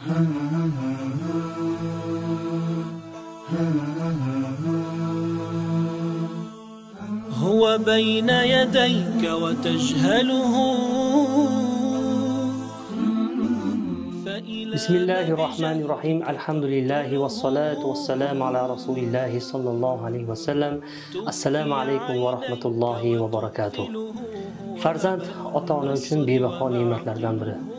هو بين يديك وتجهله. بسم الله الرحمن الرحيم. الحمد لله والصلاة والسلام على رسول الله صلى الله عليه وسلم. السلام عليكم ورحمة الله وبركاته. farzand ota ona uchun bebaho ne'matlardan biri.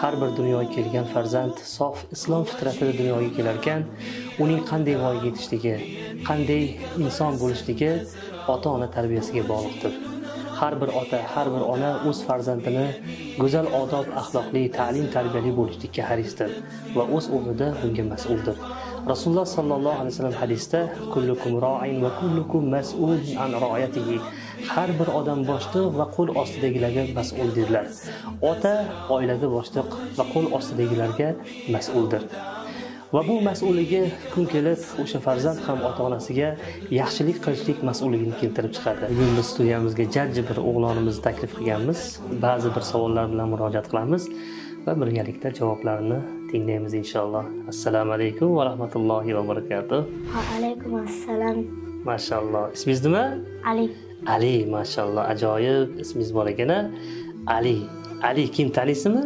Har bir dunyoga kelgan farzand sof islom fitratida dunyoga kelarkan uning qanday voyaga yetishligi qanday inson bo'lishligi ota ona tarbiyasiga bog'liqdir. Har bir ota har bir ona o'z farzandini go'zal odob axloqli ta'lim tarbiyali bo'lishlikka harisdir va o'z o'rnida bunga mas'uldir. Rasululloh sollallohu alayhi vasallam hadisda kullukum ro'in va kullukum mas'ulun an ro'yatihi har bir odam boshliq va qo'l ostidagilarga mas'ul dedilar. Ota oilada boshliq va qo'l ostidagilarga mas'uldir. Va bu mas'ulligi kun kelib o'sha farzand ham ota onasiga yaxshilik qilishlik mas'ulligini keltirib chiqadi. Bugun biz studiyamizga jajji bir o'g'lonimizni taklif qilganmiz. Ba'zi bir savollar bilan murojaat qilamiz va birgalikda javoblarini tinglaymiz inshaalloh. Assalomu alaykum va rahmatullohi va barakatuh. Va alaykum assalom. mashalloh. Ismingiz nima? Ali ali mashalloh ajoyib ismingiz bor ekan ali ali kim taniysizmi?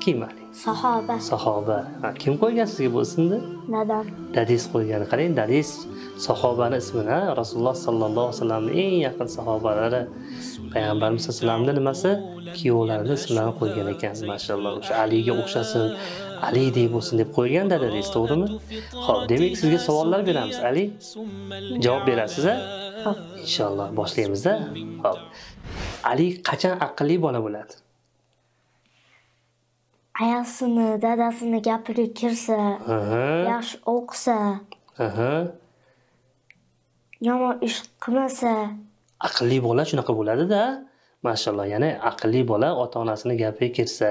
Kim ali? Sahoba. Sahoba. Ha, kim qo'ygan sizga bu ismni? Dadam. Dadis qo'ygan qarang dadis sahobani ismini ha? rasululloh sollallohu alayhi vasallamni eng yaqin sahobalari. Payg'ambarimiz sallallohu alayhi vasallamni nimasi? Kuyovlarini ismlarini qo'ygan ekan mashalloh o'sha aliga o'xshasin alidek bo'lsin deb qo'ygan dadadingiz to'g'rimi? Ho'p demak sizga savollar beramiz. Ali javob berasiz a. inshaalloh boshlaymiz-a ho'p ali qachon aqlli bola bo'ladi? Ayasini dadasini gapiga kirsa yaxshi o'qisa yomon ish qilmasa. Aqlli bola shunaqa bo'ladida. Mashalloh yana aqlli bola ota onasini gapiga kirsa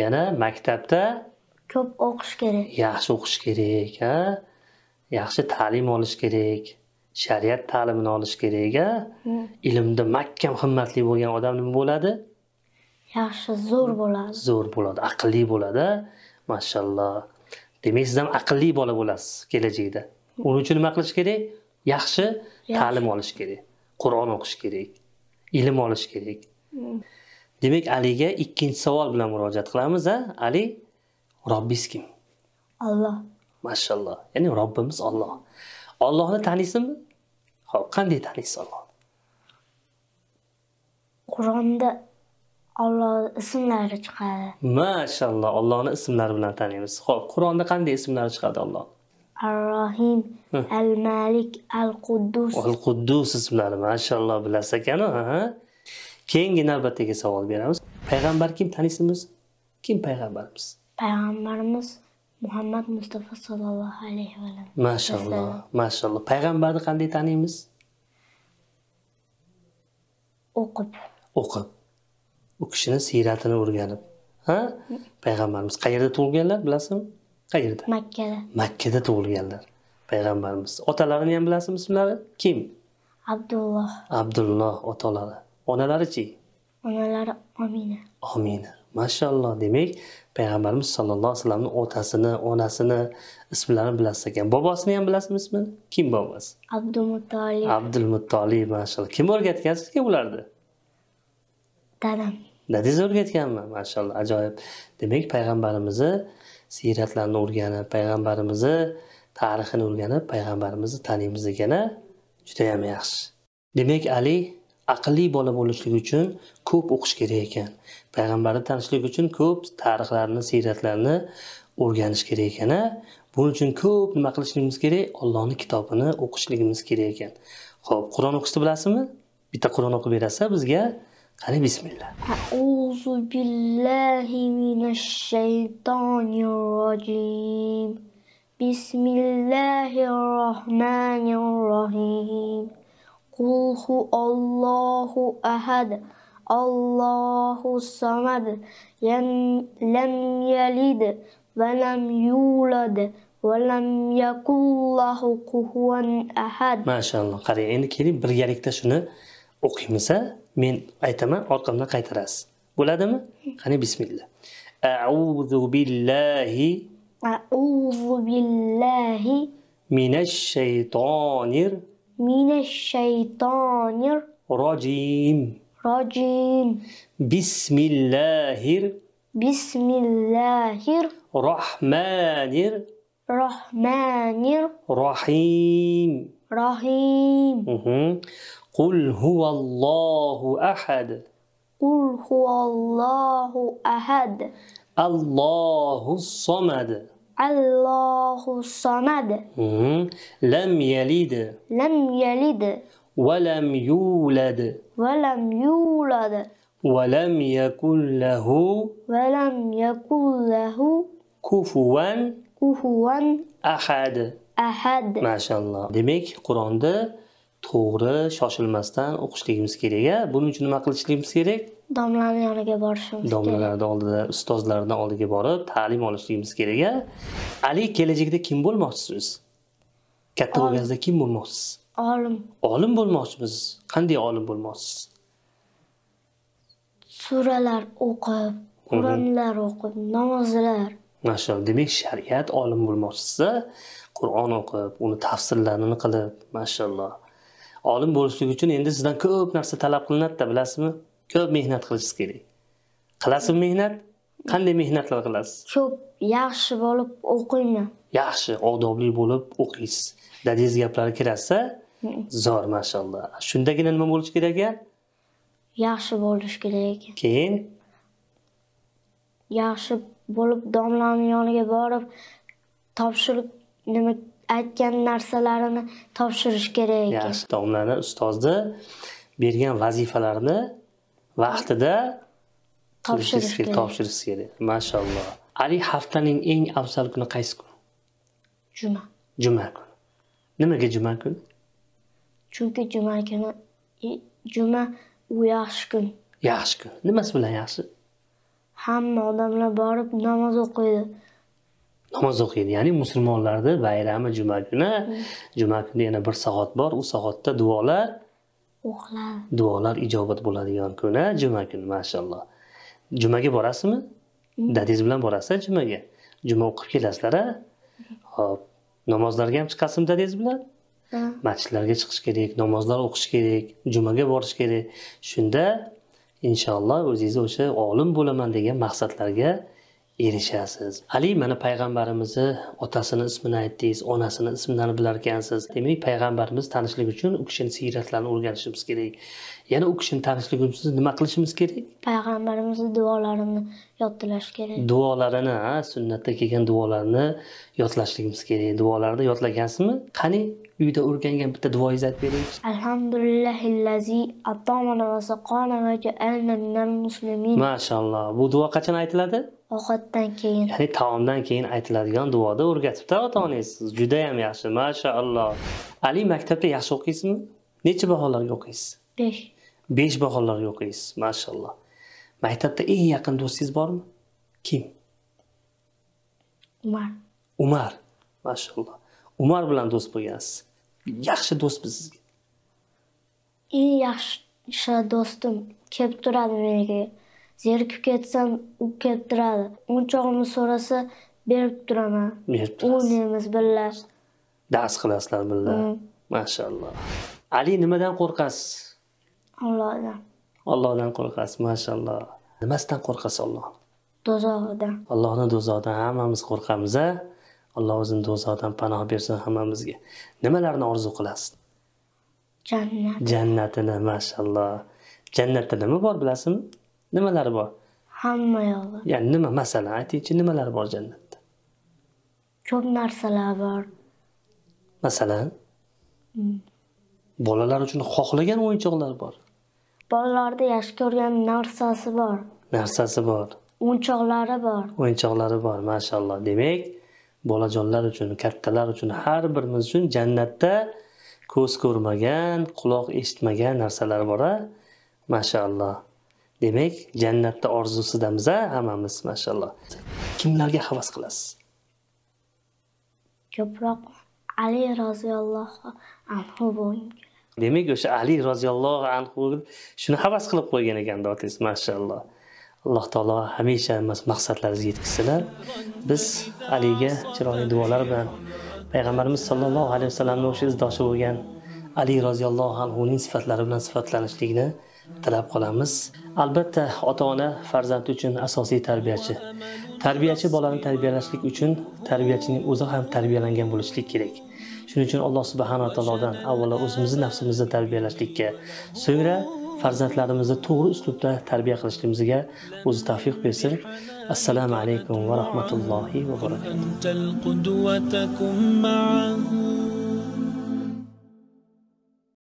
yana maktabda ko'p o'qish kerak. yaxshi o'qish kerak ha? Yaxshi ta'lim olish kerak shariat ta'limini olish kerak a ilmda mahkam himmatli bo'lgan odam nima bo'ladi? Yaxshi zo'r bo'ladi. Zo'r bo'ladi aqlli bo'ladi. Mashalloh. Demak siz ham aqlli bola bo'lasiz kelajakda. Uning uchun nima qilish kerak? Yaxshi ta'lim olish kerak qur'on o'qish kerak ilm olish kerak. Demak aliga ikkinchi savol bilan murojaat qilamiz a ali robbingiz kim? Alloh. Mashalloh. Ya'ni robbimiz olloh ollohni taniysizmi ho'p qanday taniysiz ollohni qur'onda olloh ismlari chiqadi mashalloh ollohni ismlari bilan taniymiz ho'p qur'onda qanday ismlari chiqadi olloh ar rohim al malik al quddus al quddus ismlari mashalloh bilasiz ekanu ha keyingi navbatdagi savol beramiz payg'ambar kim taniysizmi kim payg'ambarimiz payg'ambarimiz muhammad mustafa sollallohu alayhi vasallam mashalloh mashalloh. Payg'ambarni qanday taniymiz? O'qib. O'qib. U kishini siyratini o'rganib. Ha? Payg'ambarimiz qayerda tug'ilganlar bilasizmi? Qayerda? Makkada. Makkada tug'ilganlar payg'ambarimiz. Otalarini ham bilasizmi ismlari? Kim? Abdulloh. Abdulloh otalari. Onalarichi onalari omina. Omina mashalloh demak payg'ambarimiz sallallohu alayhi vasallamni otasini onasini ismlarini bilasiz ekan. Bobosini ham bilasizmi ismini? Kim bobosi? Abdumutolib abdul muttolib mashalloh. Kim o'rgatgan sizga ularni? Dadam. Dadingiz o'rgatganmi? Mashalloh ajoyib. Demak payg'ambarimizni siyratlarini o'rganib payg'ambarimizni tarixini o'rganib payg'ambarimizni taniymiz ekan judayam yaxshi. Demak ali aqlli bola bo'lishlik uchun ko'p o'qish kerak ekan. Payg'ambarni tanishlik uchun ko'p tarixlarni siyratlarni o'rganish kerak ekan a? Buning uchun ko'p nima qilishligimiz kerak? Ollohni kitobini o'qishligimiz kerak ekan. Ho'p qur'on o'qishni bilasizmi? Bitta qur'on o'qib berasiza bizga qani bismillah. Auzu billahi minash shaytonir rojim bismillahir rohmanir rohim قل هو الله أحد الله الصمد ين- لم يلد ولم يولد ولم يكن له كفوا أحد mashalloh qarang endi keling birgalikda shuni o'qiymiz a men aytaman orqamdan qaytarasiz bo'ladimi qani bismillah أعوذ بالله أعوذ بالله من الشيطان من الشيطان الرجيم الرجيم بسم الله بسم الله الرحمن الرحمن الرحيم مهم. قل هو الله أحد. قل هو الله أحد. الله الصمد. Allohu somad. Lam yalid. Lam yalid. Wa lam yulad. Wa lam yulad. Wa lam yakul lahu. Wa lam yakul lahu. Kufuvan. Kufuvan. Ahad. Ahad. Mashallah. Demak, Qur'onni to'g'ri shoshilmasdan o'qishligimiz kerak. Buning uchun nima qilishligimiz kerak? Domlani yoniga borishimiz kerak. Domlalarni oldida ustozlarni oldiga borib ta'lim olishligimiz kerak a ali kelajakda kim bo'lmoqchisiz? Katta bo'lganingizda kim bo'lmoqchisiz? Olim. Olim bo'lmoqchimisiz qanday olim bo'lmoqchisiz? Suralar o'qib qur'onlar o'qib namozlar. Mashalloh demak shariat olim bo'lmoqchisiz qur'on o'qib uni tafsirlarini qilib mashalloh olim bo'lishlik uchun endi sizdan ko'p narsa talab qilinadida bilasizmi ko'p mehnat qilishingiz kerak. Qilasizmi mehnat? Qanday mehnatlar qilasiz? Ko'p yaxshi bo'lib o'qiyman. Yaxshi odobli bo'lib o'qiysiz. Dadingiz gaplari kirasiz zo'r mashalloh. Shundagina nima bo'lishi kerak ekan yaxshi bo'lish kerak ekan keyin? Yaxshi bo'lib domlani yoniga borib topshiriq nima aytgan narsalarini topshirish kerak ekan yaxshi domlani ustozni bergan vazifalarni vaqtida Topshirish qilishingiz kerak. topshirish kerak. Mashalloh. Ali haftaning eng afzal kuni qaysi kun? Juma. Juma kuni. Nimaga juma kuni? Chunki juma kuni juma u yaxshi kun. Yaxshi kun. Nimasi bilan yaxshi? Hamma odamlar borib namoz o'qiydi. Namoz o'qiydi. Ya'ni musulmonlarni bayrami juma kuni. Juma kuni yana bir soat bor. U soatda duolar o'qiladi duolar ijobat bo'ladigan kuni juma kuni mashalloh. Jumaga borasizmi? Dadingiz bilan borasiz jumaga? Juma o'qib kelasizlar a ho'p namozlarga ham chiqasizmi dadingiz bilan? Masjidlarga chiqish kerak namozlar o'qish kerak jumaga borish kerak. Shunda inshaalloh o'zingiz o'sha olim bo'laman degan maqsadlarga erishasiz. Ali mana payg'ambarimizni otasini ismini aytdingiz onasini ismlarini bilar ekansiz demak payg'ambarimiz tanishlik uchun u kishini siyratlarini o'rganishimiz kerak. Yana u kishini tanishlik uchun nima qilishimiz kerak? Payg'ambarimizni duolarini yodlash kerak. Duolarini ha, sunnatda kelgan duolarni yodlashligimiz kerak. Duolarni yodlagansizmi qani uyda o'rgangan bitta duoyingizni aytib bering. Alhamdulillahillazi atomana va saqona va ja'alna minal muslimin. Mashalloh. Bu duo qachon aytiladi ovqatdan keyin. Ya'ni taomdan keyin aytiladigan duoda o'rgatibdi ota onangiz judayam yaxshi mashaalloh ali maktabda yaxshi o'qiysizmi? Necha baholarga o'qiysiz? Besh. Besh baholarga o'qiysiz mashaalloh maktabda eng yaqin do'stingiz bormi? Kim? Umar. Umar mashaalloh umar bilan do'st bo'lgansiz. Yaxshi do'stmi sizga. Eng yaxshi do'stim kelib turadi meniga zerikib ketsam u kelib turadi o'yinchog'imni so'rasa berib turaman. Berib turasiz. o'ynaymiz birga dars qilasizlar birga Mm. mashaalloh ali nimadan qo'rqasiz? Allohdan. Ollohdan qo'rqasiz mashaalloh nimasidan qo'rqasiz olloh do'zaxidan allohni do'zaxidan hammamiz qo'rqamiz a alloh o'zini do'zaxidan panoh bersin hammamizga. Nimalarni orzu qilasiz? Jannat. Jannatini mashaalloh jannatda nima bor bilasizmi nimalar bor? Hamma yog'i. Ya'ni nima masalan aytingchi nimalar bor jannatda? Ko'p narsalar bor. Masalan? Bolalar uchun xohlagan o'yinchoqlar bor. Bolalarda yaxshi ko'rgan narsasi bor. Narsasi bor. O'yinchoqlari bor. O'yinchoqlari bor mashaalloh demak bolajonlar uchun kattalar uchun har birimiz uchun jannatda ko'z ko'rmagan quloq eshitmagan narsalar bor a mashaalloh demak jannatda orzusidamiz a hammamiz mashaalloh kimlarga havas qilasiz? Ko'proq ali roziyallohu anhu demak o'sha ali roziyallohu anhu shuni havas qilib qo'ygan ekanda otangiz mashaalloh alloh taolo hamisha maqsadlaringizga yetkazsinlar biz aliga chiroyli duolar bilan payg'ambarimiz sollallohu alayhi vasallamni o'sha izdoshi bo'lgan ali roziyallohu anhuning sifatlari bilan sifatlanishlikni tilab qolamiz albatta ota ona farzandi uchun asosiy tarbiyachi. Tarbiyachi bolani tarbiyalashlik uchun tarbiyachining o'zi ham tarbiyalangan bo'lishlik kerak. Shuning uchun alloh subhanava taolodan avvalo o'zimizni nafsimizni tarbiyalashlikka so'ngra farzandlarimizni to'g'ri uslubda tarbiya qilishligimizga o'zi tavfiq bersin. Assalomu alaykum va rahmatullohi va barakatuh.